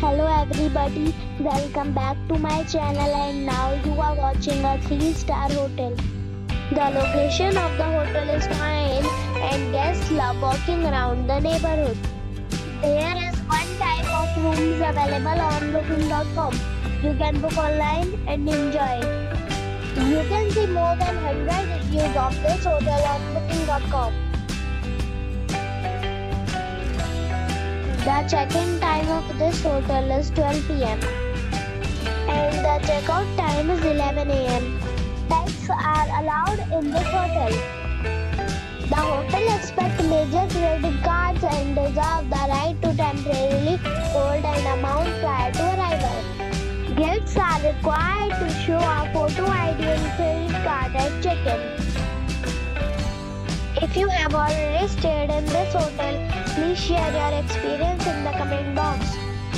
Hello everybody, welcome back to my channel and now you are watching a 3-star hotel. The location of the hotel is fine and guests love walking around the neighborhood. There is one type of rooms available on booking.com. You can book online and enjoy. You can see more than 100 reviews of this hotel on booking.com. The check-in time of this hotel is 12 pm and the checkout time is 11 am. Pets are allowed in this hotel. The hotel accepts major credit cards and reserves the right to temporarily hold an amount prior to arrival. Guests are required to show a photo ID and credit card at check-in. If you have already stayed in this hotel, please share your experience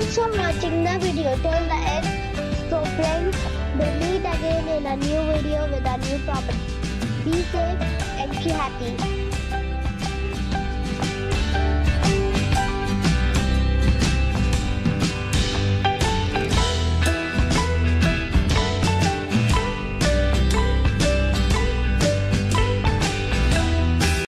Thanks for watching the video till the end. So friends, we'll meet again in a new video with a new property. Be safe and be happy.